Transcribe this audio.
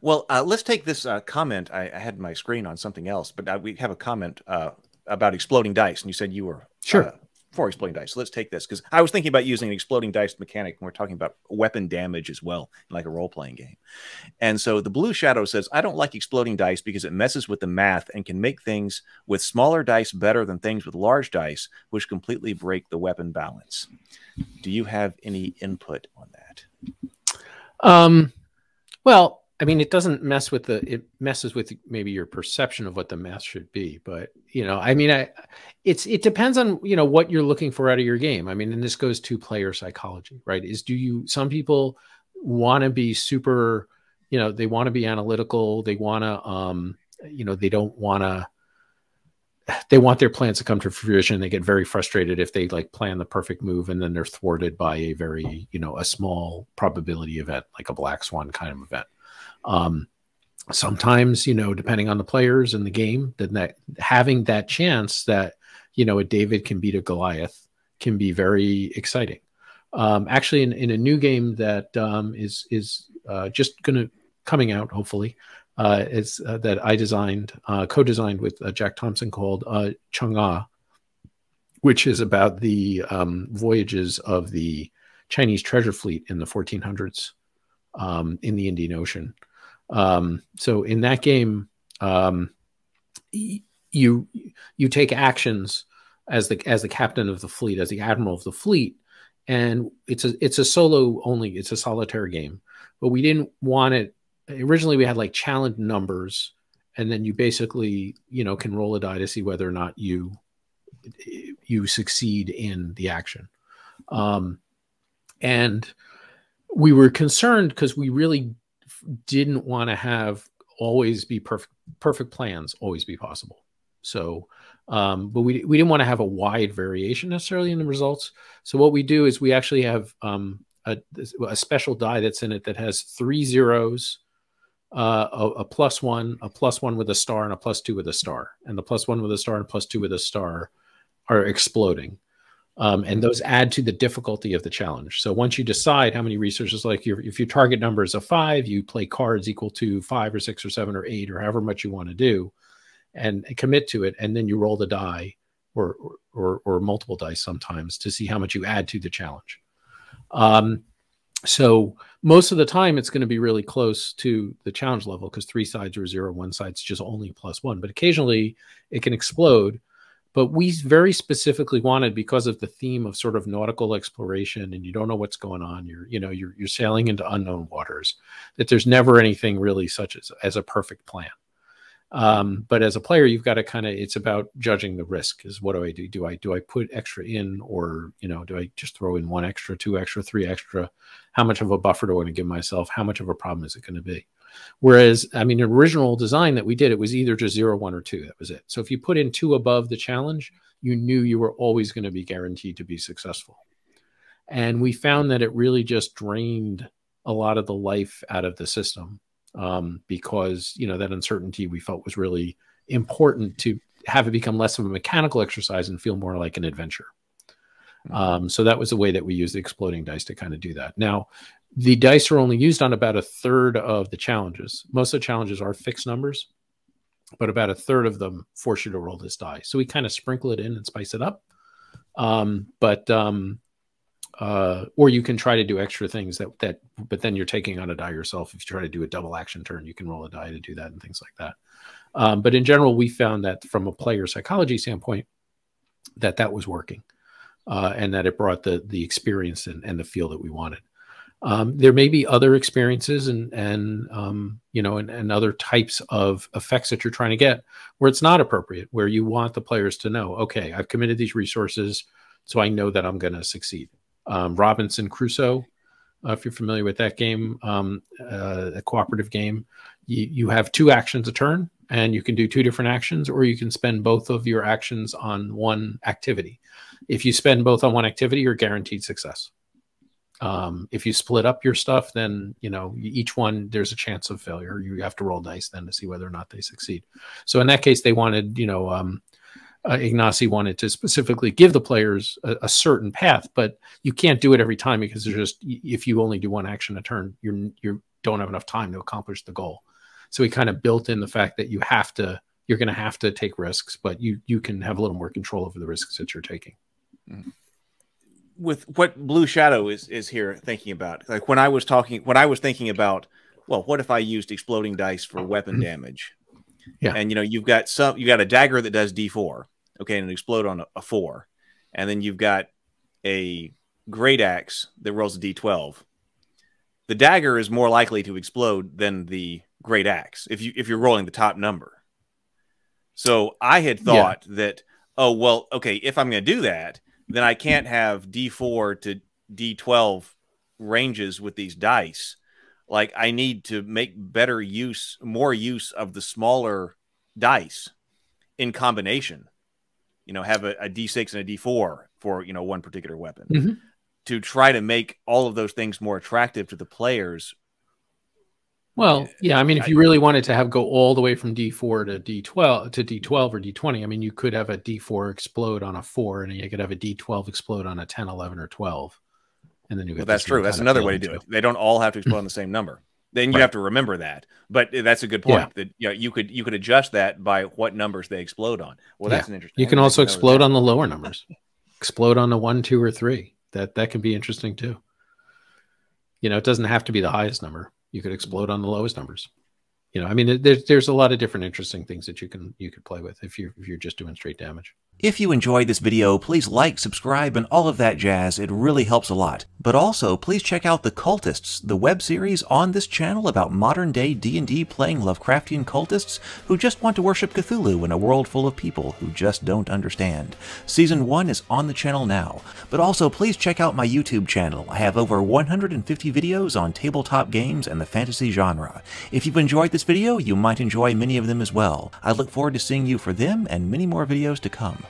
Well, uh, let's take this uh, comment. I, I, had my screen on something else, but uh, we have a comment uh, about exploding dice, and you said you were sure uh, for exploding dice. So let's take this because I was thinking about using an exploding dice mechanic when we're talking about weapon damage as well, like a role playing game. And so the blue shadow says, I don't like exploding dice because it messes with the math and can make things with smaller dice better than things with large dice, which completely break the weapon balance. Do you have any input on that? Um, well, I mean, it doesn't mess with the, it messes with maybe your perception of what the math should be. But, you know, I mean, I, it's, it depends on, you know, what you're looking for out of your game. I mean, and this goes to player psychology, right? Is do you, some people want to be super, you know, they want to be analytical. They want to, um, you know, they don't want to, they want their plans to come to fruition. They get very frustrated if they like plan the perfect move and then they're thwarted by a very, you know, a small probability event, like a black swan kind of event. Um, sometimes, you know, depending on the players and the game, then that having that chance that, you know, a David can beat a Goliath can be very exciting. Um, actually, in, in a new game that um, is is uh, just going to coming out, hopefully, uh, is uh, that I designed, uh, co-designed with uh, Jack Thompson called uh, Chang'e, which is about the um, voyages of the Chinese treasure fleet in the 1400s um, in the Indian Ocean. Um, so in that game, um, you you take actions as the as the captain of the fleet, as the admiral of the fleet, and it's a it's a solo only, it's a solitaire game. But we didn't want it. Originally, we had like challenge numbers, and then you basically you know can roll a die to see whether or not you you succeed in the action. Um, and we were concerned because we really didn't want to have always be perfect perfect plans always be possible. So um, but we, we didn't want to have a wide variation necessarily in the results. So what we do is we actually have um, a, a, special die that's in it that has three zeros uh, a, a plus one a plus one with a star and a plus two with a star. And the plus one with a star and plus two with a star are exploding um, and those add to the difficulty of the challenge. So once you decide how many resources, like your, if your target number is a five, you play cards equal to five or six or seven or eight or however much you want to do, and, and commit to it, and then you roll the die or, or or multiple dice sometimes to see how much you add to the challenge. Um, so most of the time it's going to be really close to the challenge level because three sides are zero, one side's just only plus one. But occasionally it can explode but we very specifically wanted because of the theme of sort of nautical exploration and you don't know what's going on you're you know you're, you're sailing into unknown waters that there's never anything really such as, as a perfect plan. Um, but as a player you've got to kind of it's about judging the risk is what do i do? Do i do i put extra in or you know do i just throw in one extra two extra three extra? How much of a buffer do i want to give myself? How much of a problem is it going to be Whereas, I mean, original design that we did, it was either just zero, one, or two. That was it. So if you put in two above the challenge, you knew you were always going to be guaranteed to be successful. And we found that it really just drained a lot of the life out of the system um, because, you know, that uncertainty we felt was really important to have it become less of a mechanical exercise and feel more like an adventure. Mm-hmm. Um, so that was the way that we used the exploding dice to kind of do that. Now, the dice are only used on about a third of the challenges. Most of the challenges are fixed numbers, but about a third of them force you to roll this die. So we kind of sprinkle it in and spice it up. Um, but um, uh, or you can try to do extra things that that, but then you're taking on a die yourself. If you try to do a double action turn, you can roll a die to do that and things like that. Um, but in general, we found that from a player psychology standpoint, that that was working, uh, and that it brought the the experience and, and the feel that we wanted. Um, there may be other experiences and and um, you know and, and other types of effects that you're trying to get where it's not appropriate, where you want the players to know, okay, I've committed these resources, so I know that I'm going to succeed. Um, Robinson Crusoe, uh, if you're familiar with that game, um, uh, a cooperative game, you, you have two actions a turn, and you can do two different actions, or you can spend both of your actions on one activity. If you spend both on one activity, you're guaranteed success. Um, if you split up your stuff, then you know each one there's a chance of failure. You have to roll dice then to see whether or not they succeed. So in that case, they wanted you know um, uh, Ignacy wanted to specifically give the players a, a, certain path, but you can't do it every time because there's just if you only do one action a turn, you're you don't have enough time to accomplish the goal. So he kind of built in the fact that you have to you're going to have to take risks, but you you can have a little more control over the risks that you're taking. Mm-hmm. With what Blue Shadow is is here thinking about, like when I was talking, when I was thinking about, well, what if I used exploding dice for weapon mm-hmm. damage? Yeah, and you know you've got some, you got a dagger that does D4, okay, and it explode on a, a four, and then you've got a great axe that rolls a d12 the dagger is more likely to explode than the great axe if you if you're rolling the top number so i had thought yeah. that oh well okay if i'm going to do that then i can't have d4 to d12 ranges with these dice like i need to make better use more use of the smaller dice in combination you know have a a d6 and a d4 for you know one particular weapon mm-hmm. to try to make all of those things more attractive to the players well yeah i mean if you really wanted to have go all the way from d4 to d12 to d12 or d20 i mean you could have a d4 explode on a 4 and you could have a d12 explode on a 10 11 or 12 and then you well, that's true that's another way to do it they don't all have to explode on the same number then you right. have to remember that. But eh, that's a good point. Yeah. That you know, you could you could adjust that by what numbers they explode on. Well, that's yeah. an interesting. You can also explode on the lower numbers. explode on the one, two, or three. That that can be interesting too. You know, it doesn't have to be the highest number. You could explode on the lowest numbers you know, I mean, there's there's a lot of different interesting things that you can you could play with if you're if you're just doing straight damage. If you enjoyed this video, please like, subscribe, and all of that jazz. It really helps a lot. But also, please check out The Cultists, the web series on this channel about modern-day D&D playing Lovecraftian cultists who just want to worship Cthulhu in a world full of people who just don't understand. Season 1 is on the channel now. But also, please check out my YouTube channel. I have over 150 videos on tabletop games and the fantasy genre. If you've enjoyed this video, you might enjoy many of them as well. I look forward to seeing you for them and many more videos to come.